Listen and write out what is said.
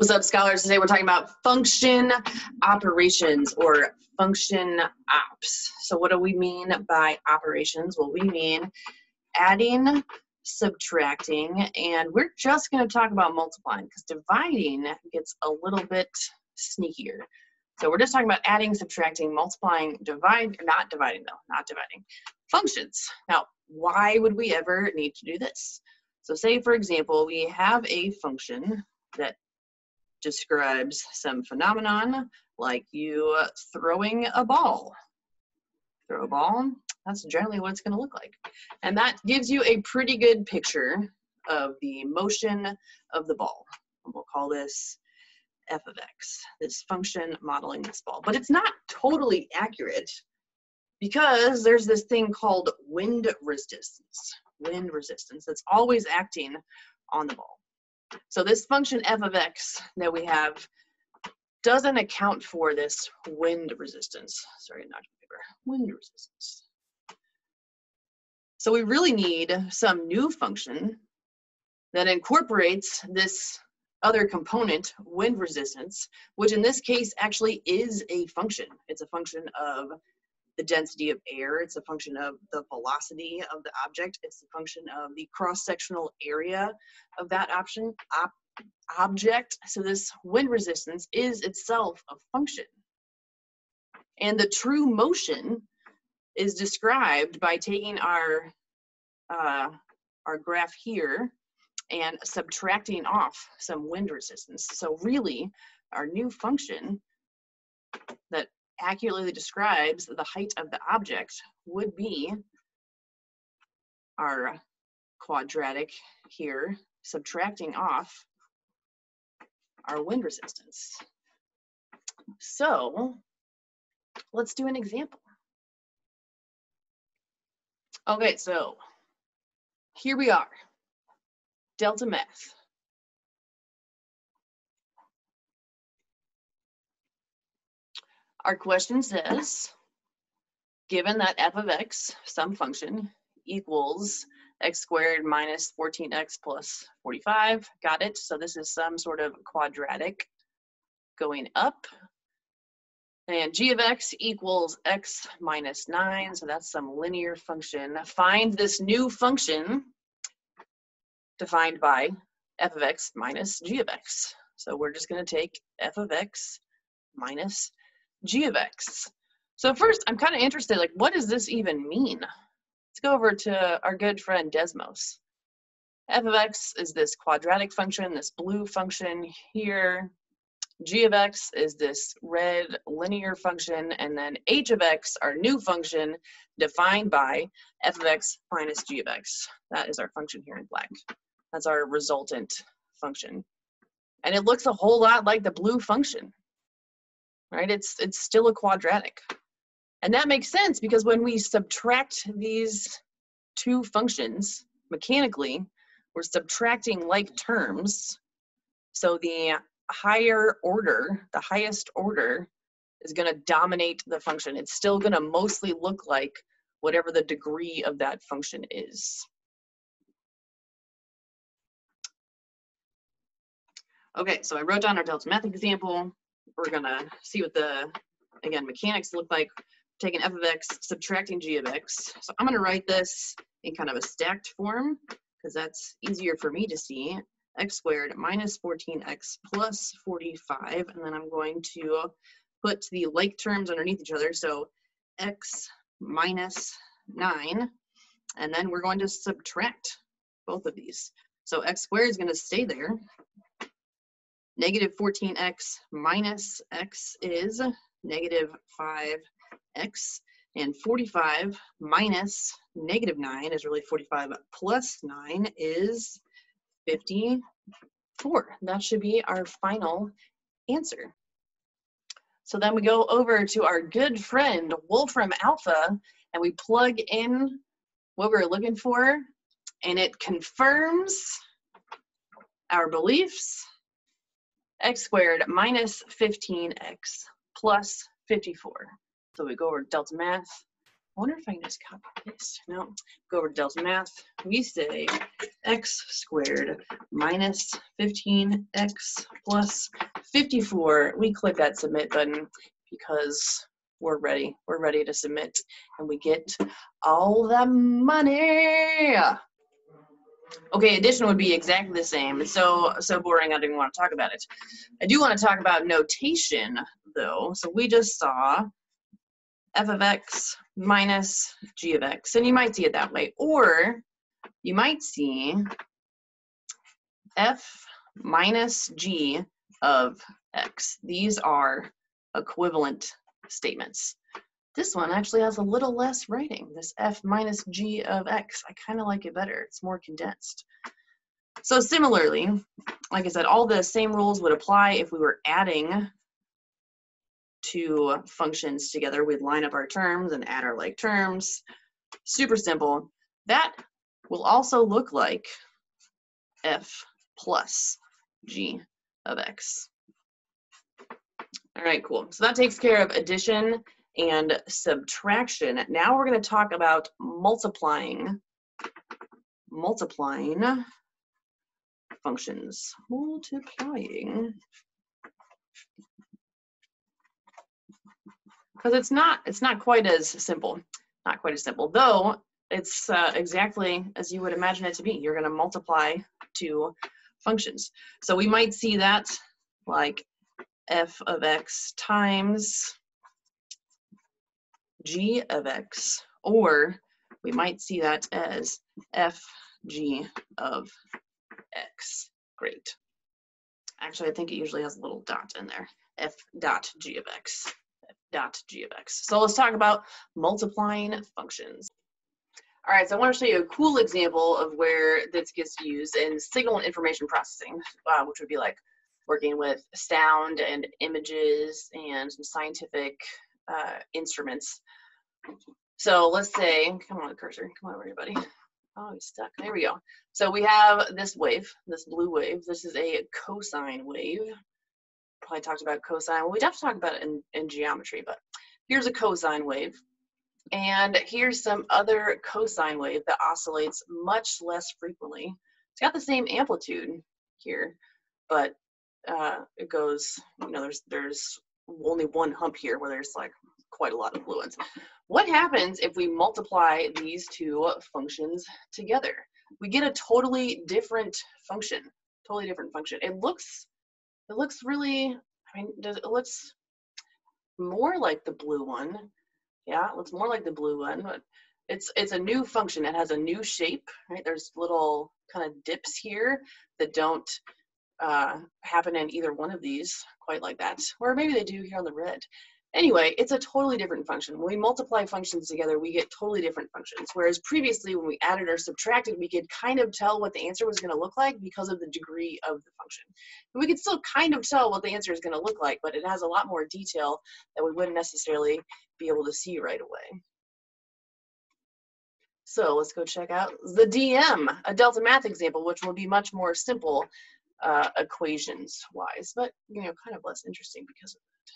What's up, scholars? Today we're talking about function operations or function ops. So, what do we mean by operations? Well, we mean adding, subtracting, and we're just going to talk about multiplying because dividing gets a little bit sneakier. So, we're just talking about adding, subtracting, multiplying, divide, not dividing though, not dividing, functions. Now, why would we ever need to do this? So, say for example, we have a function that describes some phenomenon like you throwing a ball. Throw a ball, that's generally what it's going to look like. And that gives you a pretty good picture of the motion of the ball. We'll call this f of x, this function modeling this ball. But it's not totally accurate because there's this thing called wind resistance, wind resistance that's always acting on the ball. So this function f of x that we have doesn't account for this wind resistance. Sorry, not paper. Wind resistance. So we really need some new function that incorporates this other component, wind resistance, which in this case actually is a function. It's a function of the density of air. It's a function of the velocity of the object. It's a function of the cross-sectional area of that option, op, object. So this wind resistance is itself a function. And the true motion is described by taking our, uh, our graph here and subtracting off some wind resistance. So really, our new function that accurately describes the height of the object would be our quadratic here, subtracting off our wind resistance. So let's do an example. Okay, so here we are, delta math. Our question says, given that f of x, some function, equals x squared minus 14x plus 45, got it? So this is some sort of quadratic going up. And g of x equals x minus 9, so that's some linear function. Find this new function defined by f of x minus g of x. So we're just going to take f of x minus g of x. So first, I'm kind of interested, like, what does this even mean? Let's go over to our good friend Desmos. f of x is this quadratic function, this blue function here. g of x is this red linear function, and then h of x, our new function, defined by f of x minus g of x. That is our function here in black. That's our resultant function. And it looks a whole lot like the blue function right? It's, it's still a quadratic. And that makes sense because when we subtract these two functions mechanically, we're subtracting like terms. So the higher order, the highest order, is going to dominate the function. It's still going to mostly look like whatever the degree of that function is. Okay, so I wrote down our delta math example we're gonna see what the, again, mechanics look like, taking f of x, subtracting g of x. So I'm gonna write this in kind of a stacked form, because that's easier for me to see. x squared minus 14x plus 45, and then I'm going to put the like terms underneath each other, so x minus 9, and then we're going to subtract both of these. So x squared is going to stay there, Negative 14x minus x is negative 5x. And 45 minus negative 9 is really 45 plus 9 is 54. That should be our final answer. So then we go over to our good friend Wolfram Alpha and we plug in what we're looking for and it confirms our beliefs x squared minus 15x plus 54. So we go over delta math. I wonder if I can just copy this. No, go over to Delta Math. We say x squared minus 15x plus 54. We click that submit button because we're ready. We're ready to submit and we get all the money. Okay, addition would be exactly the same. It's so so boring I didn't want to talk about it. I do want to talk about notation though. So we just saw f of x minus g of x, and you might see it that way. Or you might see f minus g of x. These are equivalent statements. This one actually has a little less writing, this f minus g of x. I kind of like it better. It's more condensed. So similarly, like I said, all the same rules would apply if we were adding two functions together. We'd line up our terms and add our like terms. Super simple. That will also look like f plus g of x. All right, cool. So that takes care of addition and subtraction. Now we're going to talk about multiplying, multiplying functions. Multiplying. Because it's not, it's not quite as simple. Not quite as simple, though it's uh, exactly as you would imagine it to be. You're going to multiply two functions. So we might see that like f of x times g of x, or we might see that as fg of x. Great. Actually, I think it usually has a little dot in there. f dot g of x. F dot g of x. So let's talk about multiplying functions. All right, so I want to show you a cool example of where this gets used in signal and information processing, uh, which would be like working with sound and images and some scientific uh, instruments. So let's say, come on cursor, come on everybody. Oh, he's stuck, there we go. So we have this wave, this blue wave. This is a cosine wave. Probably talked about cosine. Well, we'd have to talk about it in, in geometry, but here's a cosine wave. And here's some other cosine wave that oscillates much less frequently. It's got the same amplitude here, but uh, it goes, you know, there's there's only one hump here where there's like quite a lot of fluence. What happens if we multiply these two functions together? We get a totally different function, totally different function. It looks, it looks really, I mean, does it looks more like the blue one. Yeah, it looks more like the blue one, but it's it's a new function. It has a new shape, right? There's little kind of dips here that don't uh, happen in either one of these quite like that, or maybe they do here on the red. Anyway, it's a totally different function. When we multiply functions together, we get totally different functions. Whereas previously, when we added or subtracted, we could kind of tell what the answer was going to look like because of the degree of the function. And we could still kind of tell what the answer is going to look like, but it has a lot more detail that we wouldn't necessarily be able to see right away. So let's go check out the DM, a delta math example, which will be much more simple uh, equations wise, but you know, kind of less interesting because of that.